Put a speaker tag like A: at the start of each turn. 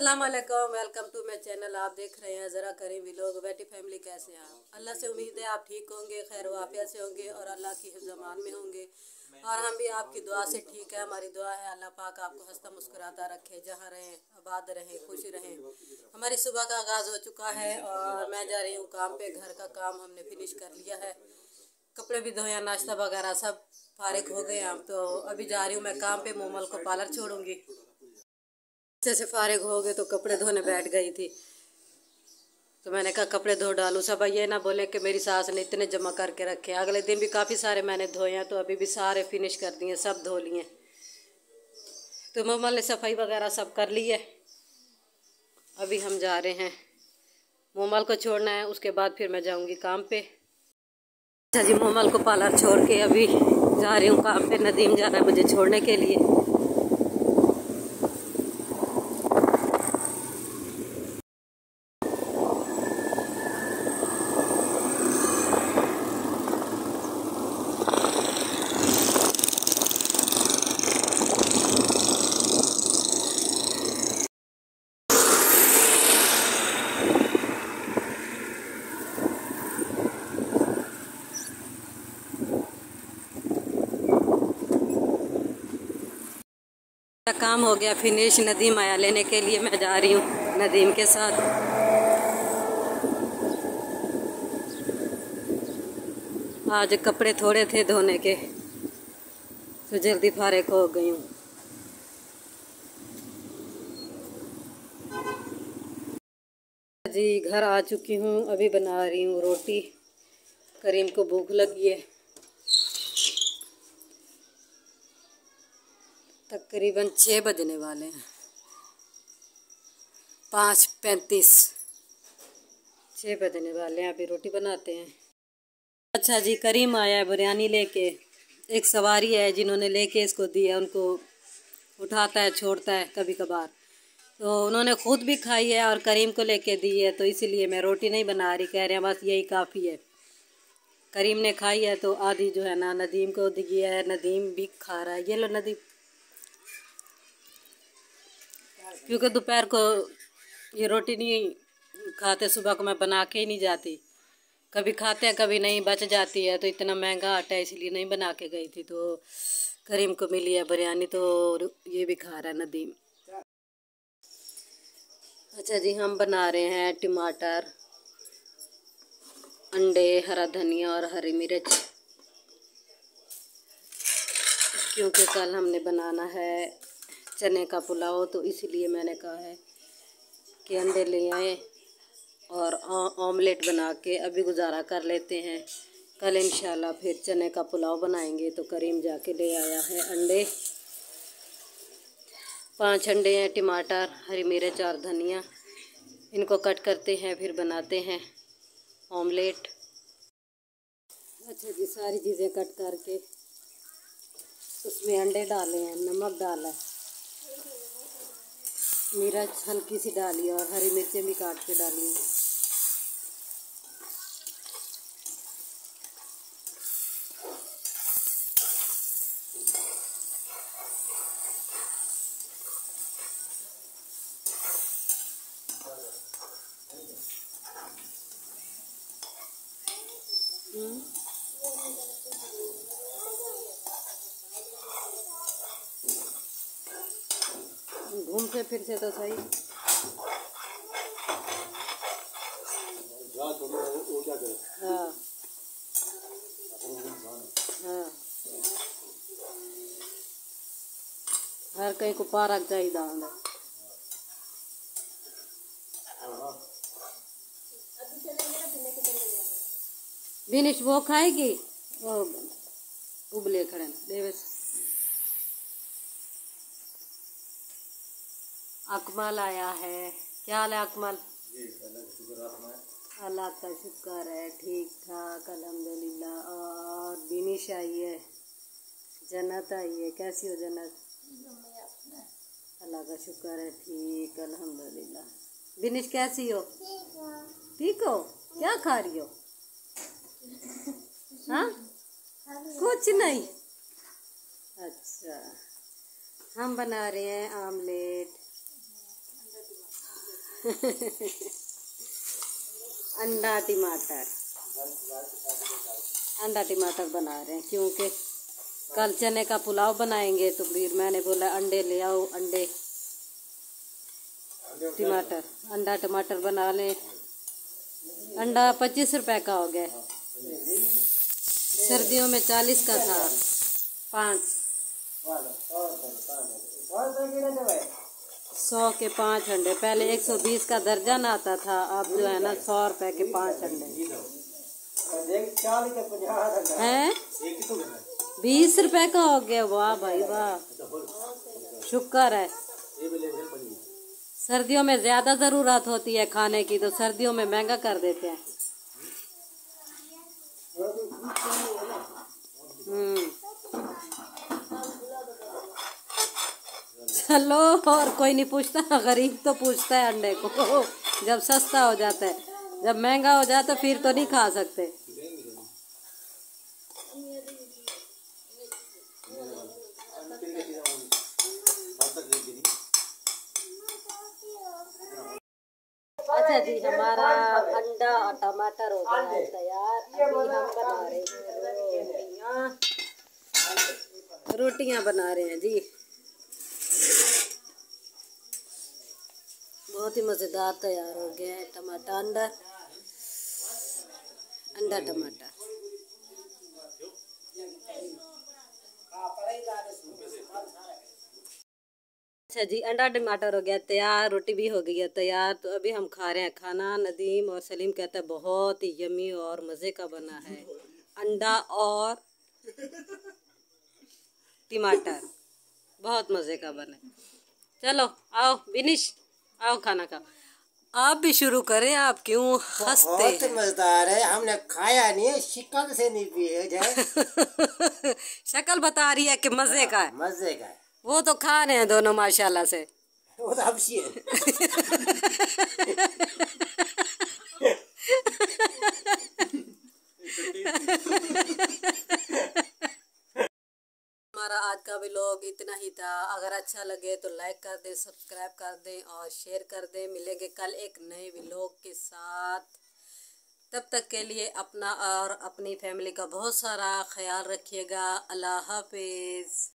A: अस्सलाम वालेकुम welcome to my channel आप देख रहे हैं ज़रा करें भी लोग बेटी फैमिली कैसे हैं अल्लाह से उम्मीद है आप ठीक होंगे, खैर वाफिया से होंगे और अल्लाह की जमान में होंगे। और हम भी आपकी दुआ से ठीक है, हमारी दुआ है अल्लाह पाक आपको हंसता मुस्कुराता रखे, जहाँ रहें, आबाद रहें, खुश रहें। हमारी सुबह का आगाज़ हो चुका है और मैं जा रही हूँ काम पे, घर का काम हमने फिनिश कर लिया है। कपड़े भी धोया, नाश्ता वगैरह सब फारिग हो गए। हम तो अभी जा रही हूँ मैं काम पे, मोमल को पार्लर छोड़ूँगी। जैसे फारिग हो गए तो कपड़े धोने बैठ गई थी। तो मैंने कहा, कपड़े धो डालूँ। सब ये ना बोले कि मेरी सास ने इतने जमा करके रखे। अगले दिन भी काफ़ी सारे मैंने धोए हैं तो अभी भी सारे फिनिश कर दिए, सब धो लिए। तो मोमल ने सफ़ाई वगैरह सब कर ली है। अभी हम जा रहे हैं। मोमल को छोड़ना है, उसके बाद फिर मैं जाऊँगी काम पे। अच्छा जी, मोमल को पार्लर छोड़ के अभी जा रही हूँ काम पे। नदीम जा रहा है मुझे छोड़ने के लिए। काम हो गया, फिनिश नदीम आया लेने के लिए मैं जा रही हूँ, नदीम के साथ। आज कपड़े थोड़े थे धोने के तो जल्दी फारिग हो गई हूँ। जी, घर आ चुकी हूँ, अभी बना रही हूँ रोटी। करीम को भूख लगी है। तकरीबन छः बजने वाले हैं। पाँच पैंतीस। छः बजने वाले हैं। अभी रोटी बनाते हैं। अच्छा जी, करीम आया है बिरयानी लेके। एक सवारी है जिन्होंने लेके इसको दिया उनको उठाता है, छोड़ता है कभी कभार तो उन्होंने ख़ुद भी खाई है और करीम को लेके दी है तो इसीलिए मैं रोटी नहीं बना रही, कह रहे हैं बस यही काफ़ी है। करीम ने खाई है तो आधी जो है ना नदीम को दी है, नदीम भी खा रहा है। ये लो नदीम। क्योंकि दोपहर को ये रोटी नहीं खाते, सुबह को मैं बना के ही नहीं जाती। कभी खाते हैं, कभी नहीं, बच जाती है तो इतना महँगा आटा है इसलिए नहीं बना के गई थी तो करीम को मिली है बिरयानी तो ये भी खा रहा है नदीम। अच्छा जी, हम बना रहे हैं टमाटर, अंडे, हरा धनिया और हरी मिर्च। क्योंकि कल हमने बनाना है चने का पुलाव तो इसीलिए मैंने कहा है कि अंडे ले आए और ऑमलेट बना के अभी गुजारा कर लेते हैं। कल इंशाल्लाह फिर चने का पुलाव बनाएँगे तो करीम जाके ले आया है अंडे। पाँच अंडे हैं, टमाटर, हरी मिर्च और धनिया। इनको कट करते हैं, फिर बनाते हैं ऑमलेट अच्छा जी, सारी चीज़ें कट करके उसमें अंडे डाले हैं, नमक डाला है। मिर्च हल्की सी डाली और हरी मिर्चें भी काट के डाली। घूम से फिर से तो सही। हाँ हाँ। हर कहीं को पारक चाहिए हमें बिनिश वो खाएगी? वो उबले खड़े देवेश। अकमल आया है। क्या हाल है अकमल? अल्लाह का शुक्र है ठीक ठाक अल्हम्दुलिल्लाह। और बिनिश आई है जन्नत आई है। कैसी हो जन्नत? अल्लाह का शुक्र है ठीक अल्हम्दुलिल्लाह। बिनिश कैसी हो? ठीक हो? क्या खा रही हो? हाँ? कुछ नहीं। अच्छा हम बना रहे हैं आमलेट। अंडा टमाटर। अंडा टमाटर बना रहे हैं, क्योंकि कल चने का पुलाव बनाएँगे तो फिर मैंने बोला, अंडे ले आओ, अंडे। टमाटर, अंडा टमाटर बना लें। अंडा पच्चीस रुपए का हो गया। सर्दियों में चालीस का था, पाँच। सौ के पाँच अंडे पहले एक सौ बीस का दर्जन आता था, अब जो है ना सौ रुपए के पाँच अंडे हैं? बीस रुपए का हो गया, वाह भाई वाह। शुक्र है। सर्दियों में ज़्यादा ज़रूरत होती है खाने की तो सर्दियों में महँगा कर देते हैं। हम्म। चलो और कोई नहीं पूछता, गरीब तो पूछता है अंडे को। जब सस्ता हो जाता है, जब महँगा हो जाता तो फिर तो नहीं खा सकते। अच्छा जी, हमारा अंडा और टमाटर हो गया है तैयार। अभी हम बना रहे हैं रोटियाँ बना रहे हैं जी। बहुत ही मज़ेदार तैयार हो गया है टमाटर, अंडा। अंडा टमाटर। अच्छा जी, अंडा टमाटर हो गया, तैयार, रोटी भी हो गई है, तैयार। तो अभी हम खा रहे हैं खाना, नदीम और सलीम कहता है, बहुत ही यमी और मज़े का बना है। अंडा और टमाटर, बहुत मज़े का बना है। चलो, आओ बिनिश आओ खाना खाओ। आप भी शुरू करें आप क्यों हँसते
B: बहुत मज़ेदार है हमने खाया नहीं है शिकल से नहीं पिए जाए।
A: शक्ल बता रही है कि मज़े का है।
B: मज़े का है।
A: वो तो खा रहे हैं दोनों माशाल्लाह से।
B: वो तो हबशी है
A: हमारा आज का व्लॉग इतना ही था। अगर अच्छा लगे तो लाइक कर दें सब्सक्राइब कर दें और शेयर कर दें। मिलेंगे कल एक नए व्लॉग के साथ। तब तक के लिए अपना और अपनी फैमिली का बहुत सारा ख्याल रखिएगा। अल्लाह हाफिज़।